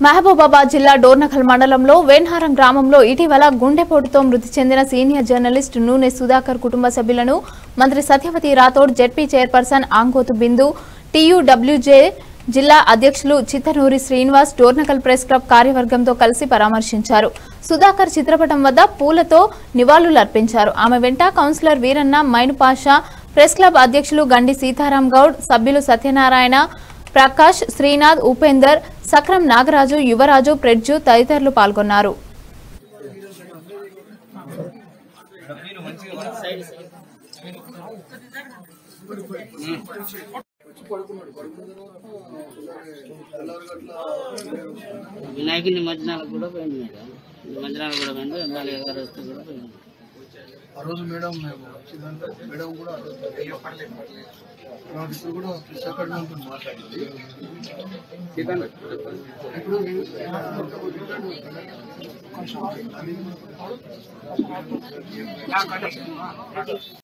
మహబూబాబాద్ జిల్లా డోర్నకల్ మండలంలో వేన్హారం గ్రామంలో ఇటీవల గుండెపోటుతో మృతి చెందిన సీనియర్ జర్నలిస్ట్ నూనె సుధాకర్ కుటుంబ సభ్యులను మంత్రి Satyavathi Rathod ZP chairperson Angothu Bindu TUWJ జిల్లా అధ్యక్షులు చిత్తనూరి శ్రీనివాస్ డోర్నకల్ ప్రెస్ క్లబ్ కార్యవర్గంతో కలిసి పరామర్శించారు. సుధాకర్ చిత్రపటం వద్ద పూలతో నివాళులర్పించారు. ఆమె వెంట councillor Veeranna Mainupasha press club అధ్యక్షులు గండి సీతారాం గౌడ్ సభ్యులు సత్యనారాయణ ప్రకాష్ శ్రీనాథ్ ఉపేందర్ సక్రం నాగరాజు యువరాజు ప్రెడ్జు తదితరులు పాల్గొన్నారు. వినాయకుడి నిమజ్జనాలకు కూడా పోయింది మేడం. నిమజ్జనాలకు కూడా పోయింది. ఎమ్మెల్యే గారు వస్తే కూడా పోయింది. ఆ రోజు మేడం మేము వచ్చిందంటే మేడం కూడా ఆ రోజు ఇప్పుడు కూడా విశాఖపట్నంతో మాట్లాడింది ఇప్పుడు నేను-